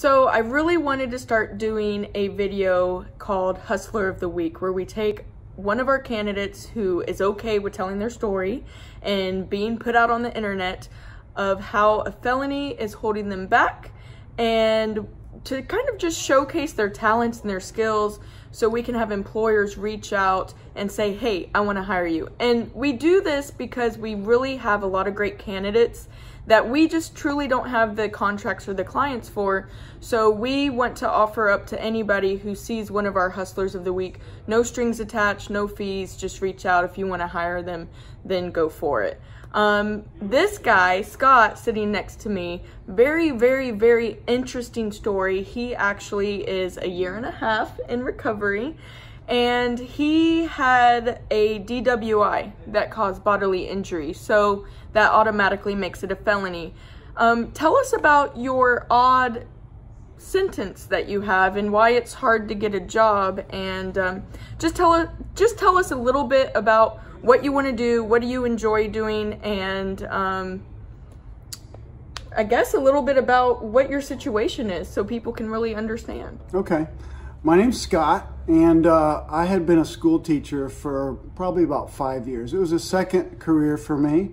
So I really wanted to start doing a video called Hustler of the Week where we take one of our candidates who is okay with telling their story and being put out on the internet of how a felony is holding them back and to kind of just showcase their talents and their skills so we can have employers reach out and say, hey, I want to hire you. And we do this because we really have a lot of great candidates that we just truly don't have the contracts or the clients for. So we want to offer up to anybody who sees one of our hustlers of the week, no strings attached, no fees, just reach out if you want to hire them, then go for it. Um, this guy, Scott, sitting next to me, very, very, very interesting story. He actually is a year and a half in recovery and he had a DWI that caused bodily injury. So that automatically makes it a felony. Um, tell us about your odd sentence that you have and why it's hard to get a job and um, just tell us just tell us a little bit about what you want to do what do you enjoy doing and um, I guess a little bit about what your situation is so people can really understand. Okay. My name's Scott, and uh, I had been a school teacher for probably about five years. It was a second career for me.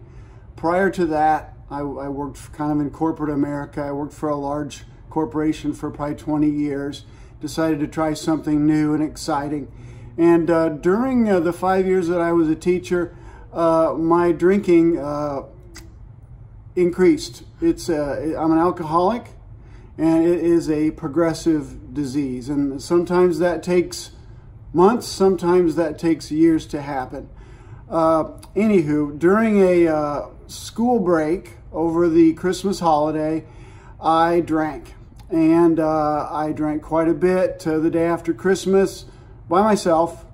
Prior to that, I, I worked kind of in corporate America. I worked for a large corporation for probably 20 years. Decided to try something new and exciting. And uh, during uh, the five years that I was a teacher, uh, my drinking uh, increased. It's uh, I'm an alcoholic, and it is a progressive disease. And sometimes that takes months, sometimes that takes years to happen. Uh, anywho, during a uh, school break over the Christmas holiday, I drank. And uh, I drank quite a bit the day after Christmas by myself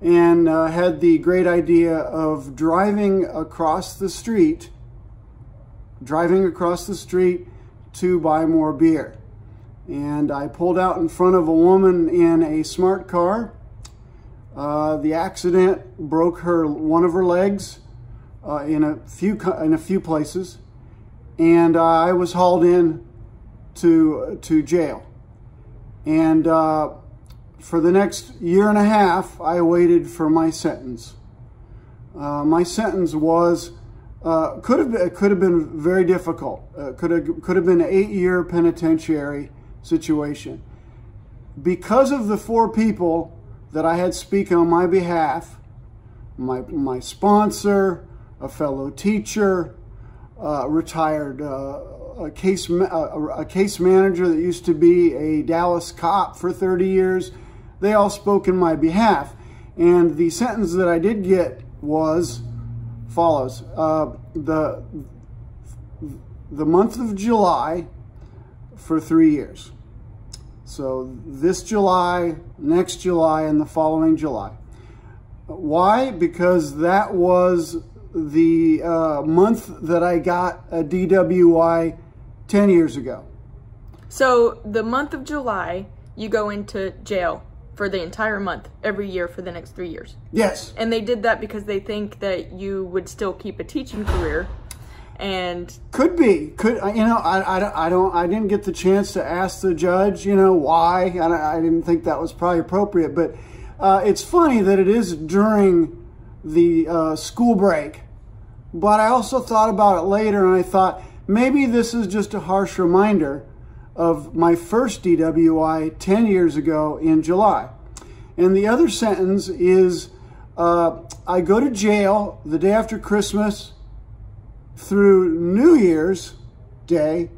and uh, had the great idea of driving across the street, driving across the street to buy more beer. And I pulled out in front of a woman in a smart car uh, the accident broke her one of her legs uh, in a few in a few places, and uh, I was hauled in to to jail. And uh, for the next year and a half, I waited for my sentence. Uh, my sentence was could have been, could have been very difficult. could have could have been an eight year penitentiary situation because of the four people that I had speak on my behalf, my, my sponsor, a fellow teacher, uh, retired uh, a, case, a case manager that used to be a Dallas cop for 30 years. They all spoke in my behalf. And the sentence that I did get was follows. Uh, the, the month of July for three years. So this July, next July, and the following July. Why? Because that was the uh, month that I got a DWI 10 years ago. So the month of July, you go into jail for the entire month every year for the next three years. Yes. And they did that because they think that you would still keep a teaching career and could be could you know I, I, I don't I didn't get the chance to ask the judge you know why I, I didn't think that was probably appropriate but uh, it's funny that it is during the uh, school break but I also thought about it later and I thought maybe this is just a harsh reminder of my first DWI 10 years ago in July and the other sentence is uh, I go to jail the day after Christmas through New Year's Day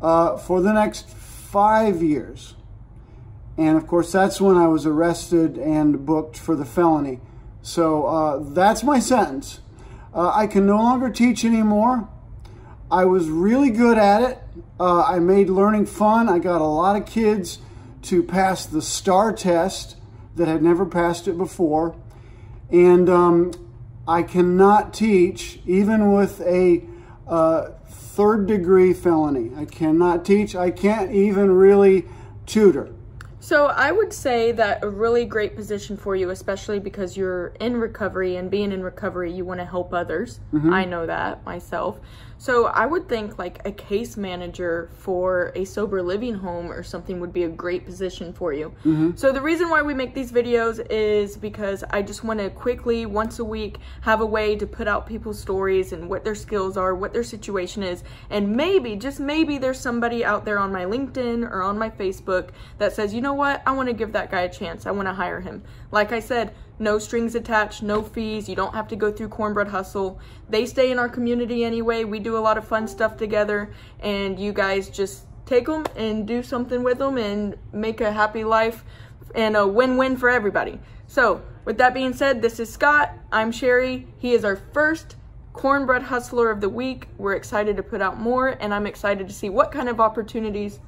uh, for the next five years. And of course, that's when I was arrested and booked for the felony. So uh, that's my sentence. Uh, I can no longer teach anymore. I was really good at it. Uh, I made learning fun. I got a lot of kids to pass the STAR test that had never passed it before. And um, I cannot teach, even with a uh, third degree felony. I cannot teach. I can't even really tutor. So I would say that a really great position for you, especially because you're in recovery and being in recovery, you want to help others. Mm -hmm. I know that myself. So I would think like a case manager for a sober living home or something would be a great position for you. Mm-hmm. So the reason why we make these videos is because I just want to quickly, once a week, have a way to put out people's stories and what their skills are, what their situation is, and maybe, just maybe there's somebody out there on my LinkedIn or on my Facebook that says, you know what, I want to give that guy a chance. I want to hire him. Like I said, no strings attached, no fees. You don't have to go through Cornbread Hustle. They stay in our community anyway. We do a lot of fun stuff together, and you guys just take them and do something with them and make a happy life and a win-win for everybody. So, with that being said, this is Scott. I'm Sherry. He is our first Cornbread Hustler of the Week. We're excited to put out more, and I'm excited to see what kind of opportunities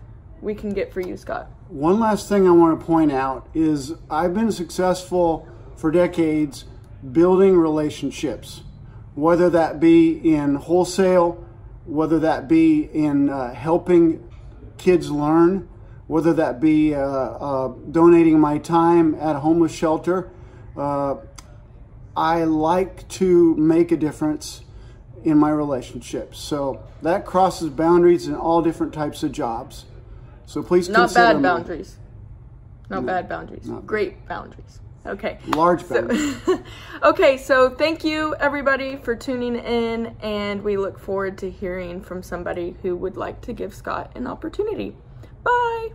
we can get for you, Scott. One last thing I want to point out is I've been successful for decades building relationships, whether that be in wholesale, whether that be in uh, helping kids learn, whether that be uh, uh, donating my time at a homeless shelter. Uh, I like to make a difference in my relationships. So that crosses boundaries in all different types of jobs. So please not bad boundaries. Not no, bad boundaries. Not Great boundaries. Okay. Large boundaries. So, okay, so thank you everybody for tuning in, and we look forward to hearing from somebody who would like to give Scott an opportunity. Bye.